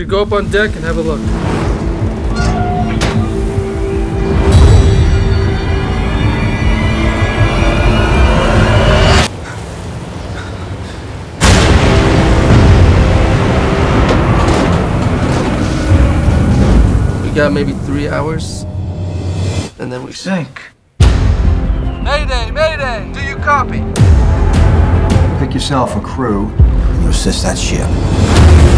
you go up on deck and have a look. We got maybe three hours, and then we sink. Mayday, mayday! Do you copy? Pick yourself a crew and you assist that ship.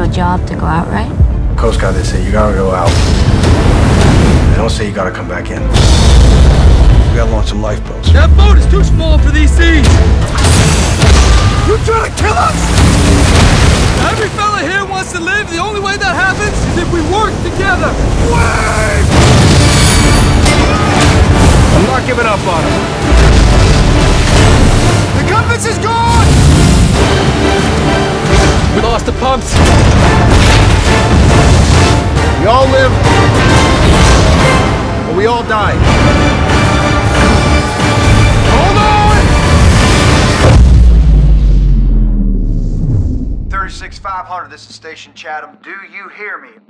It's your job to go out, right? Coast Guard, they say you gotta go out. They don't say you gotta come back in. We gotta launch some lifeboats. That boat is too small for these seas! You trying to kill us? Every fella here wants to live. The only way that happens is if we work together. I'm not giving up on him. The compass is gone! We lost the pumps. All die. Hold on! 36 500, this is Station Chatham. Do you hear me?